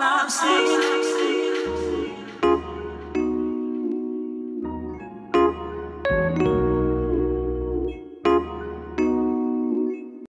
I'm seen.